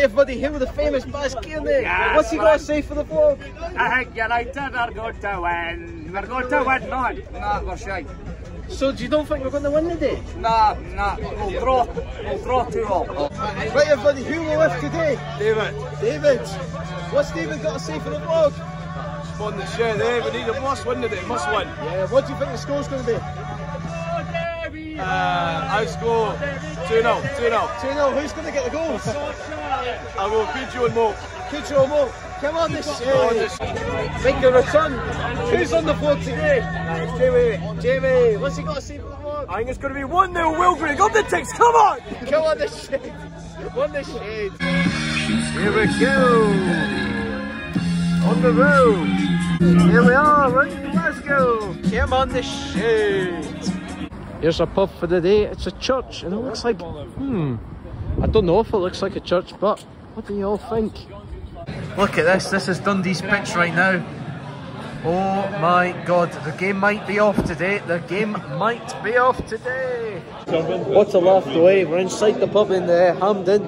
Right, everybody, here with the famous Baz Kearney. Yes, What's he got to say for the vlog? I think United are going to win. We're going to win, not. Nah, we're shy. So, do you don't think we're going to win today? Nah, nah, we'll draw. We'll draw 2 all. Right, everybody, who will lift today? David, David. What's David got to say for the vlog? on the share there. We need a must win today, must win. Yeah, what do you think the score's going to be? Uh, I score 2 0, 2 0. 2-0, who's going to get the goals? I'll go Cudjoe and Mo. Kucho Mo. Come on, this this- Make your return. Who's on the vlog today? Jamie, Jamie. What's he got to say for the vlog? I think it's going to be 1 0 Wilbury. Up the ticks, come on! Come on, this shit. On the shade. Here we go. On the road. Here we are, we're in Glasgow. Come on, the shade. Here's a pub for the day. It's a church, and it looks like. Hmm. I don't know if it looks like a church, but what do you all think? Look at this. This is Dundee's pitch right now. Oh my god, the game might be off today. The game might be off today. What's a laugh away? We're inside the pub in uh, Hampden.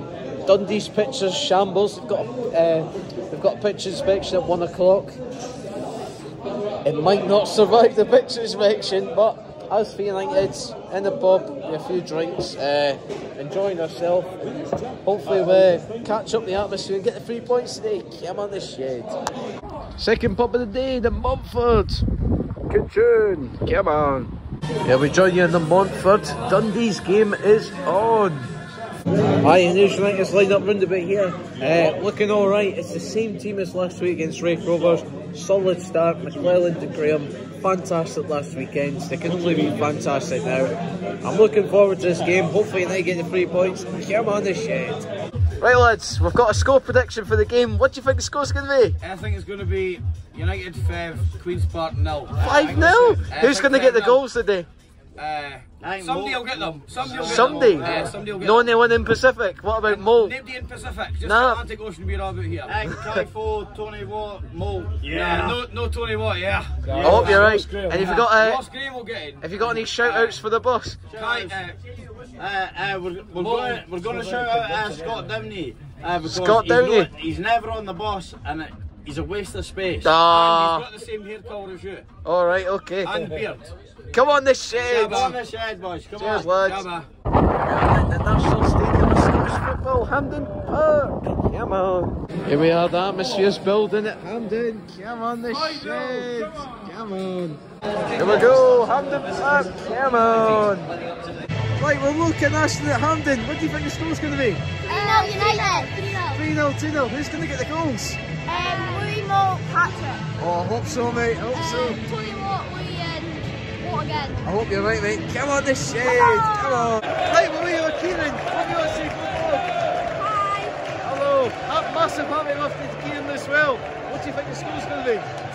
Dundee's pitch is shambles. They've got a, uh, they've got a pitch inspection at one o'clock. It might not survive the pitch inspection, but us feeling it's in the pub, a few drinks, uh, enjoying ourselves. Hopefully we'll catch up the atmosphere and get the three points today. Come on the shed. Second pub of the day, the Montford. Good tune. Come on. Yeah, we join you in the Montford. Dundee's game is on. Aye, and there's United's line up round about here. Uh, looking alright. It's the same team as last week against Raith Rovers. Solid start. McClelland and Graham. Fantastic last weekend. They can only be fantastic now. I'm looking forward to this game. Hopefully they get the three points. Come on the shed. Right lads, we've got a score prediction for the game. What do you think the score's going to be? I think it's going to be United 5, Queen's Park nil. 5 0? Who's going to get the goals today? Uh, somebody will get them. Somebody will get Somebody? them. Uh, somebody will get No them. one in Pacific. What about Mo? Nobody in Pacific. Just Nah. Atlantic Ocean we're all about here. Califo, Tony Watt, Mo. Yeah. No, no Tony Watt. Yeah. I hope you're right. And have you got uh, Ross Graham will get in. have you got any shout outs for the boss? Kai, uh, Uh, uh, we're we're going we're going to shout out uh, Scott Downey. Uh, because Scott he's Downey? not- he's never on the bus and it, he's a waste of space. Ah, He's got the same hair colour as you. alright, okay. And beard. Come on, the shade. Come on the shed, boys. Come Cheers, on. lads. Gabba. the National Stadium of Scottish Football, Hampden Park. Come on. Here we are, the atmosphere's building at Hampden. Come on, the shade. Come on. Here we go, Hampden Park. Come on. Right, we're looking Ashton at Hampden. What do you think the score's going to be? 3-0 United. 3-0. 3 0, 2 0. Who's going to get the goals? Um, Louis Mo, Patrick. Oh, I hope so, mate. I hope so. Um, Tony Watt, Louis and again. I hope you're right, mate. Come on, the shade. Come on. Right, we're with Kieran. What do you want to say for the vlog? Hi. Hello. Ha- massive happy birthday to Kieran as well. What do you think the score's going to be?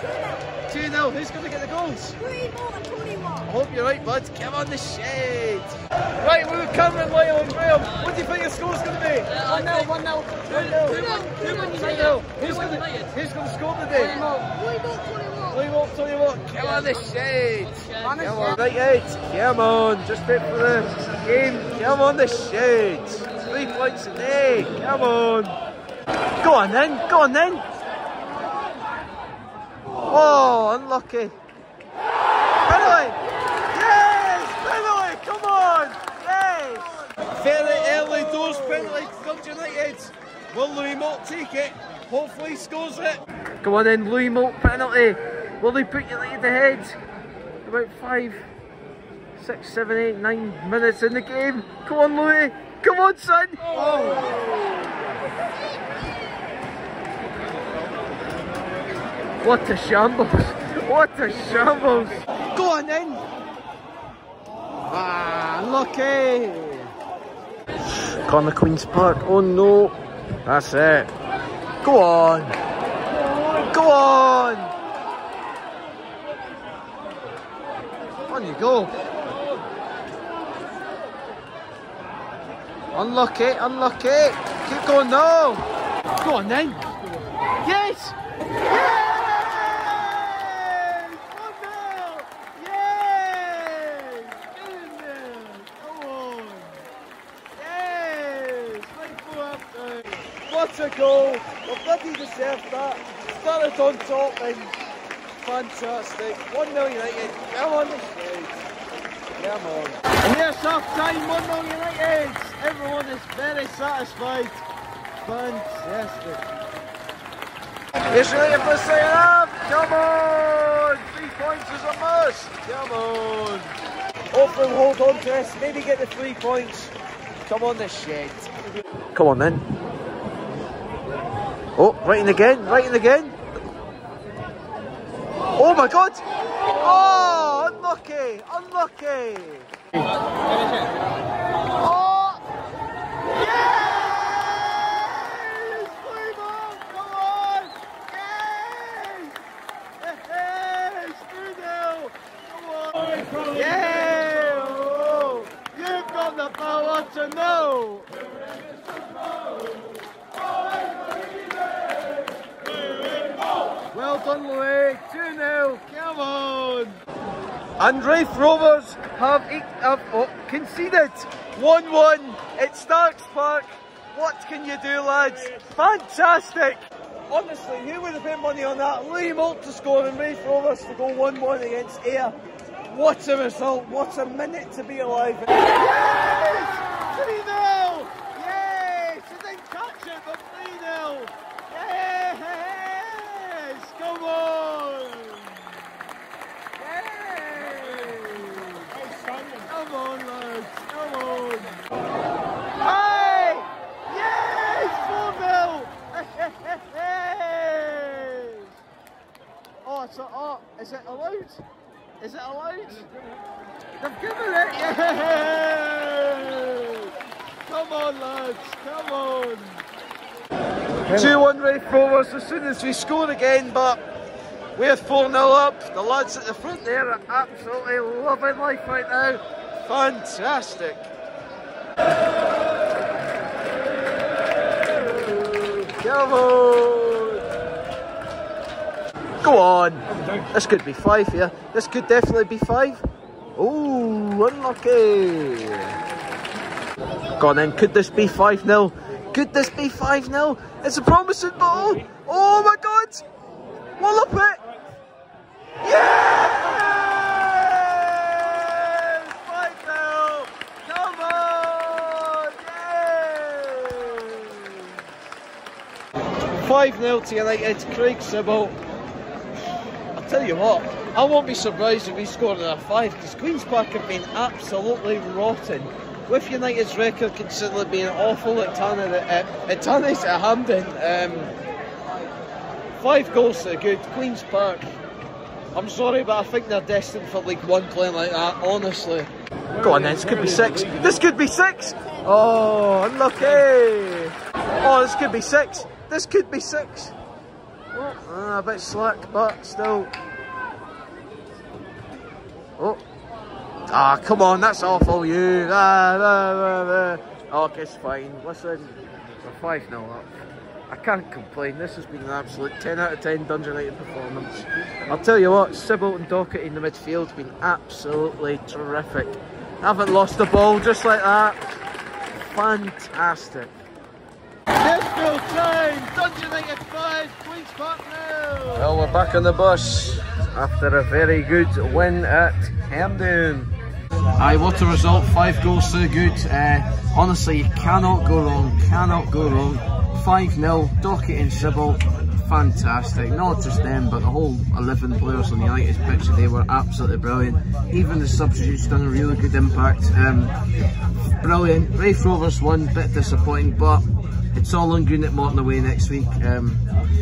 2 0. Who's going to get the goals? Louis Mo and Tony I hope you're right, bud. Come on, the shade. Right, we're with Cameron, Lyle, and Graham. What do you think the score's going to be? 1 0, 1 0. 1 0. 2 0. Who's going to Who's going to score today? Louis Mo, Tony Watt. Louis won't tell you what. Come on, the shade. Come on, right out. Come on, just wait for the game. Come on, the shade. Three points a day. Come on. Go on then. Go on then. Oh, unlucky. Penalty. Yes, penalty. Come on. Yes. Very early doors penalty. Comes United. Will Louis Moult take it? Hopefully he scores it. Come on then, Louis Moult penalty. Will they put United ahead? About five, six, seven, eight, nine minutes in the game. Come on, Louis. Come on, son. What a shambles. What a shambles. Go on then. Ah, lucky. Corner Queen's Park. Oh no. That's it. Go on. Go on. On you go. Unlucky, unlucky. Keep going now. Go on then. Yes. Yes! 1-0! Yes! Get in there. Come on. Yes! Right foot up. What a goal! Well, bloody deserved that. Started on top and fantastic. 1 0 United. Come on the stage. Come on. And here's half time, 1 0 United. Everyone is very satisfied. Fantastic. Here's United for second half. Come on! Three points is a must. Come on. Hopefully we'll hold on to this. Maybe get the three points. Come on the shed. Come on then. Oh, writing again, writing again. Oh my god! Oh, unlucky, unlucky. Oh, yes! Ball, come on! Yes! Yes! 2-0! Come on! Yeah! Oh, you've got the power to know! Well done, Louis. 2 0. Come on. And Raith Rovers have, ec- have oh, conceded 1 1 at Starks Park. What can you do, lads? Fantastic. Honestly, who would have put money on that? Lee Moult to score and Raith Rovers to go 1 1 against Ayr. What a result. What a minute to be alive. Yes! 3 0. Yes! He didn't catch it, but 3 0. Yes! Come on! Yes! Come on, lads! Come on! Hey! Yes! 4 0! Yes! Oh, it's a, oh, is it allowed? Is it allowed? They've given it! Yes! Come on, lads! Come on! 2-1 Raith Rovers as soon as we score again, but we're 4-0 up. The lads at the front there are absolutely loving life right now. Fantastic. Come on. Go on. This could be five here. This could definitely be five. Oh, unlucky. Go on then. Could this be 5 0? Could this be 5 0? It's a promising ball. Oh my god. Wallop it. Yes! 5 0. Come on. Yes! 5 0 to United. Craig Sibbald. Tell you what, I won't be surprised if we score another five because Queen's Park have been absolutely rotten. With United's record considerably being awful at Tanner at, at Tannis at Hampden, um, five goals to good. Queen's Park. I'm sorry, but I think they're destined for League One playing like that. Honestly. Go on then. This could be six. This could be six. Oh, unlucky. Oh, this could be six. This could be six. Oh, uh, a bit slack, but still. Oh. Ah, come on, that's awful, you. Ah, ah, ah, ah. Okay, it's fine. Listen, we're 5 0 up. I can't complain. This has been an absolute 10 out of 10 Dundee United performance. I'll tell you what, Sibbald and Dockett in the midfield have been absolutely terrific. Haven't lost the ball just like that. Fantastic. Midfield time! Dundee United 5, Queen's Park now! Well, we're back on the bus after a very good win at Hampden. Aye, what a result, five goals so good. Uh, honestly, you cannot go wrong, cannot go wrong. 5-0, Dockett and Sibbald, fantastic. Not just them, but the whole 11 players on the United's pitch today were absolutely brilliant. Even the substitutes done a really good impact. Um, brilliant. Raith Rovers won, bit disappointing, but it's all on green at Morton away next week. Um,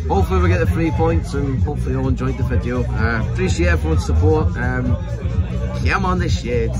hopefully we get the three points and hopefully you all enjoyed the video. Uh, appreciate everyone's support. Um, come on the shed.